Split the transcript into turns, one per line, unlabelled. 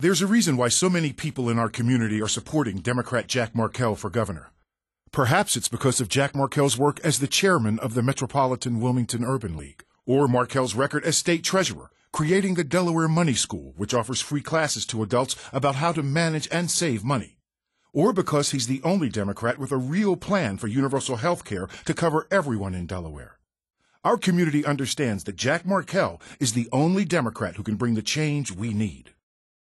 There's a reason why so many people in our community are supporting Democrat Jack Markell for governor. Perhaps it's because of Jack Markell's work as the chairman of the Metropolitan Wilmington Urban League, or Markell's record as state treasurer, creating the Delaware Money School, which offers free classes to adults about how to manage and save money. Or because he's the only Democrat with a real plan for universal health care to cover everyone in Delaware. Our community understands that Jack Markell is the only Democrat who can bring the change we need.